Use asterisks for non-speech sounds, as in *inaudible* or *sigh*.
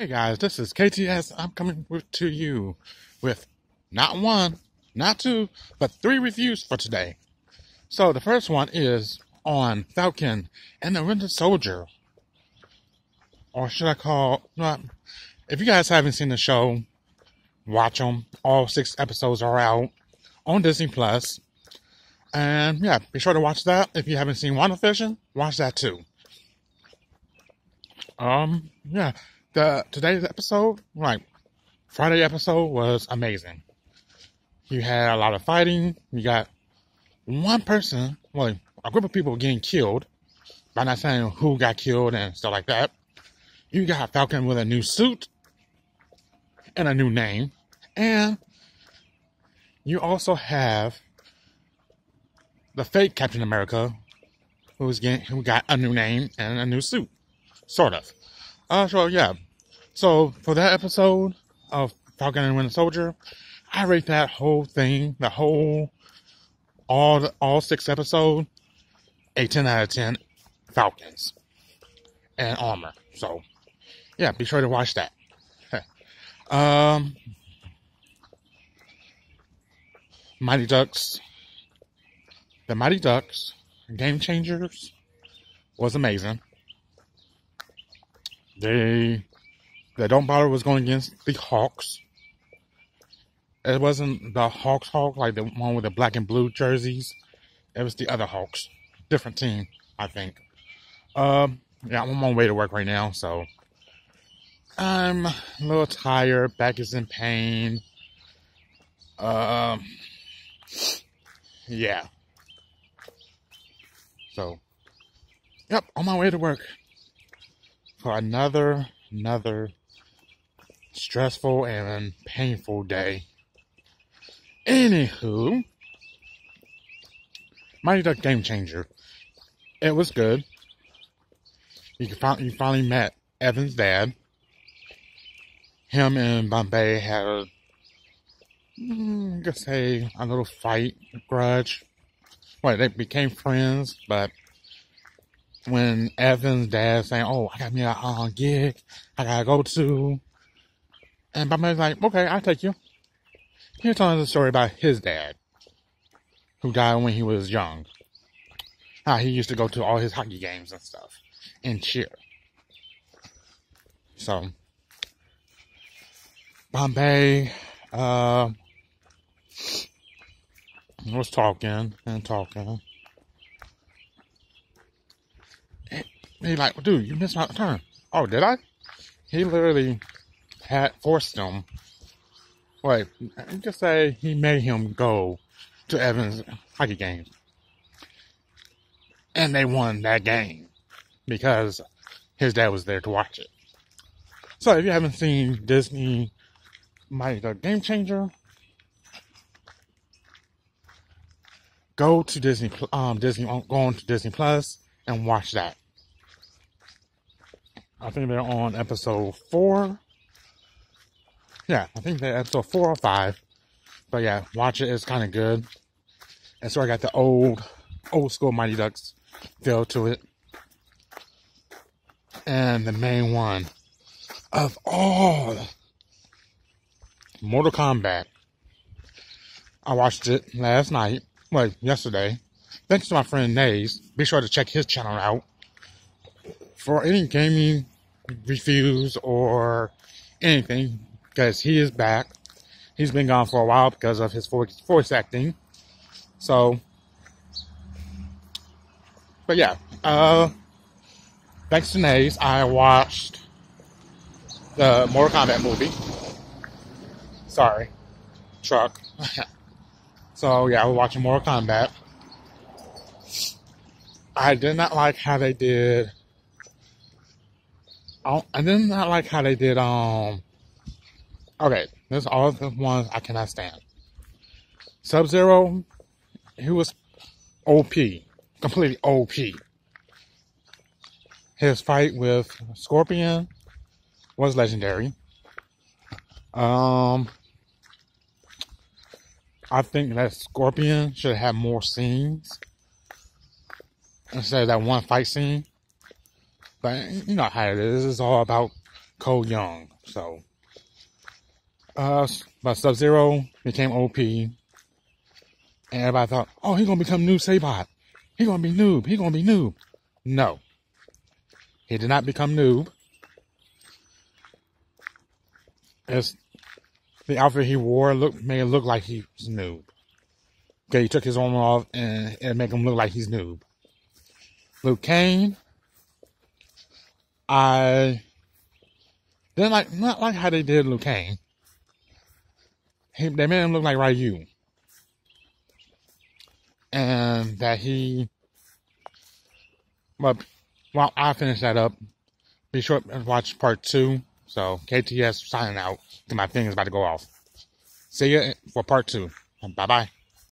Hey guys, this is KTS. I'm coming with, to you with not one, not two, but three reviews for today. So the first one is on Falcon and the Winter Soldier. Or should I call, well, if you guys haven't seen the show, watch them. All six episodes are out on Disney Plus. And yeah, be sure to watch that. If you haven't seen WandaVision, watch that too. Um, yeah, the today's episode, like Friday episode, was amazing. You had a lot of fighting. You got one person, well, a group of people getting killed. By not saying who got killed and stuff like that. You got Falcon with a new suit and a new name, and you also have the fake Captain America, who's getting who got a new name and a new suit, sort of. Uh, so yeah. So for that episode of Falcon and Winter Soldier, I rate that whole thing, the whole, all all six episode, a ten out of ten Falcons and armor. So yeah, be sure to watch that. *laughs* um, Mighty Ducks, the Mighty Ducks, Game Changers was amazing. They they don't bother was going against the Hawks. It wasn't the Hawks Hawk like the one with the black and blue jerseys. It was the other Hawks, different team, I think. Um, yeah, I'm on my way to work right now, so I'm a little tired. Back is in pain. Um, yeah. So, yep, on my way to work for another, another stressful and painful day. Anywho, Mighty Duck Game Changer. It was good. You find, you finally met Evan's dad. Him and Bombay had a, mm, I guess say a little fight, grudge. Well, they became friends, but when Evan's dad saying, "Oh, I got me a uh, gig, I gotta go to," and Bombay's like, "Okay, I'll take you." He was telling us a story about his dad, who died when he was young. How he used to go to all his hockey games and stuff and cheer. So, Bombay, uh, was talking and talking. He like, dude, you missed my turn. Oh, did I? He literally had forced him. Wait, just say he made him go to Evans hockey games, and they won that game because his dad was there to watch it. So if you haven't seen Disney Mighty the Game Changer, go to Disney um Disney go on to Disney Plus and watch that. I think they're on episode four. Yeah, I think they're episode four or five. But yeah, watch it. It's kind of good. And so I got the old, old school Mighty Ducks feel to it. And the main one of all Mortal Kombat. I watched it last night, well, yesterday. Thanks to my friend Nays. Be sure to check his channel out for any gaming reviews or anything because he is back. He's been gone for a while because of his voice acting. So, but yeah, uh, thanks to Nays, I watched the Mortal Kombat movie. Sorry, truck. *laughs* so yeah, we're watching Mortal Kombat. I did not like how they did I, I did not like how they did. Um, okay, there's all the ones I cannot stand. Sub Zero, he was OP, completely OP. His fight with Scorpion was legendary. Um, I think that Scorpion should have more scenes instead of that one fight scene. But you know how it is. It's all about Cole Young. So, uh, but Sub Zero became OP, and everybody thought, oh, he's gonna become Noob Saibot. He's gonna be Noob. He's gonna be Noob. No, he did not become Noob. It's the outfit he wore look made it look like he was Noob. Okay, he took his armor off and it made him look like he's Noob. Liu Kang, I didn't like not like how they did Liu Kang. He, they made him look like Ryu. And that he but well I finish that up. Be sure to watch part two. So KTS signing out. My thing is about to go off. See you for part two. Bye bye.